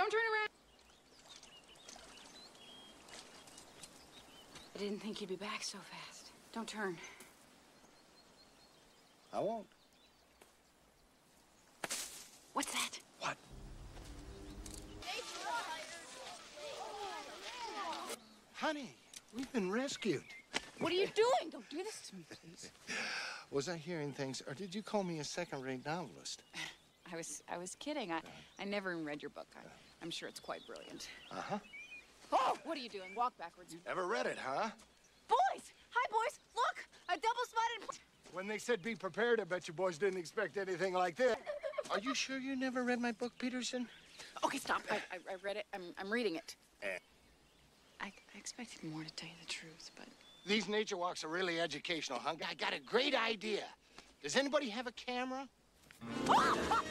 Don't turn around. I didn't think you'd be back so fast. Don't turn. I won't. What's that? What? Honey, we've been rescued. What are you doing? Don't do this to me, please. Was I hearing things, or did you call me a second-rate novelist? I was I was kidding. I, I never even read your book. I, I'm sure it's quite brilliant. Uh-huh. Oh, what are you doing? Walk backwards. Ever read it, huh? Boys! Hi, boys! Look! A double-spotted... When they said be prepared, I bet you boys didn't expect anything like this. Are you sure you never read my book, Peterson? Okay, stop. I, I, I read it. I'm, I'm reading it. Eh. I, I expected more to tell you the truth, but... These nature walks are really educational, huh? I got a great idea. Does anybody have a camera? Ah!